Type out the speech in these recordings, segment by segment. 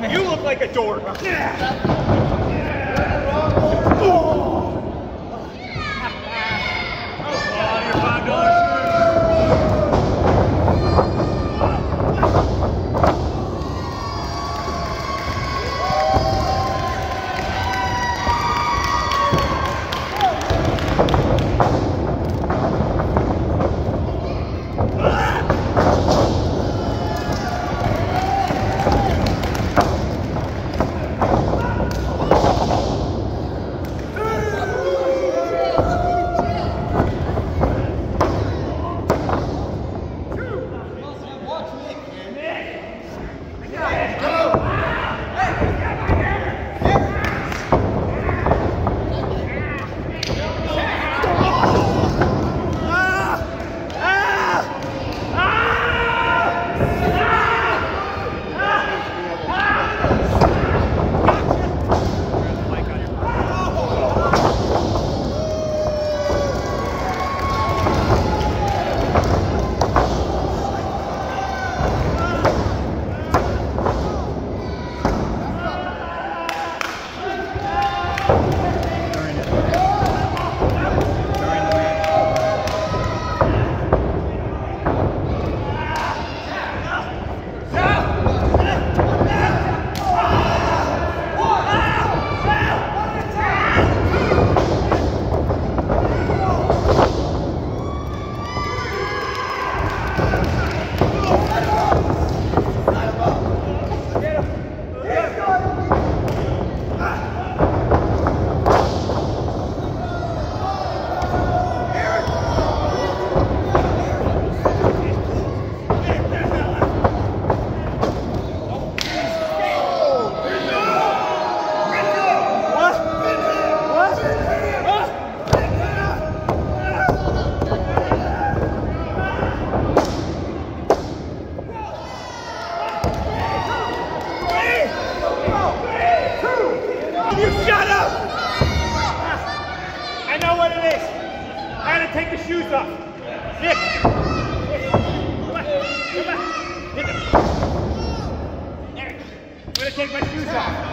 man. You look like a dork. I gotta take the shoes off. Nic. Come on. Come on. Nic. I'm going to take my shoes off.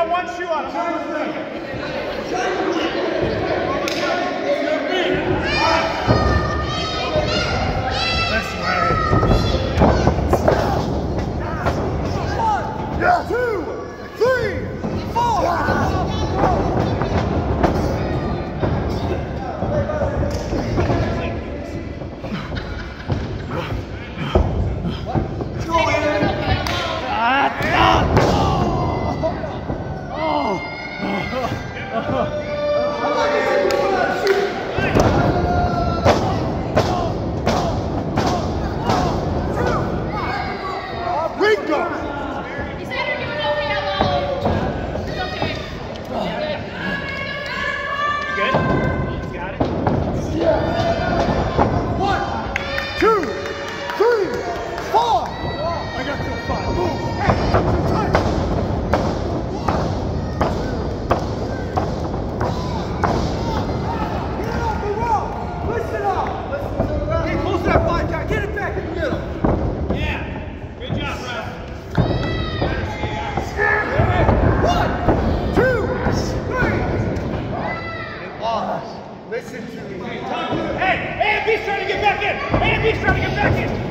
got one shoe on. Yeah. B's trying to get back in. A and trying to get back in.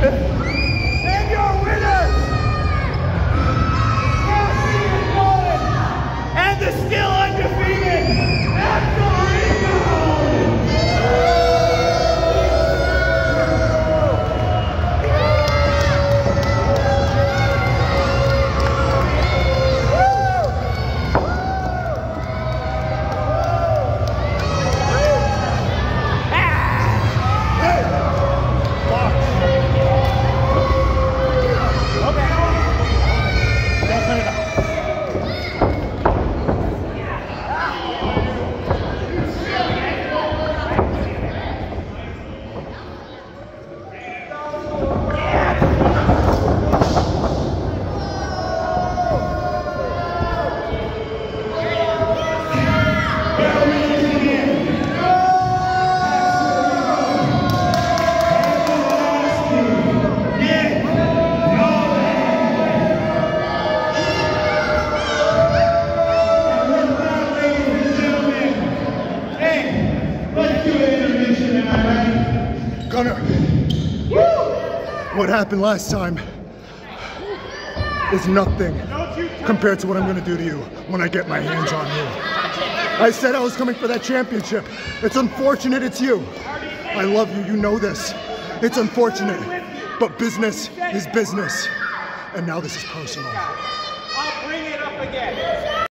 Yeah. Connor, what happened last time is nothing compared to what I'm gonna do to you when I get my hands on you. I said I was coming for that championship. It's unfortunate it's you. I love you, you know this. It's unfortunate, but business is business. And now this is personal.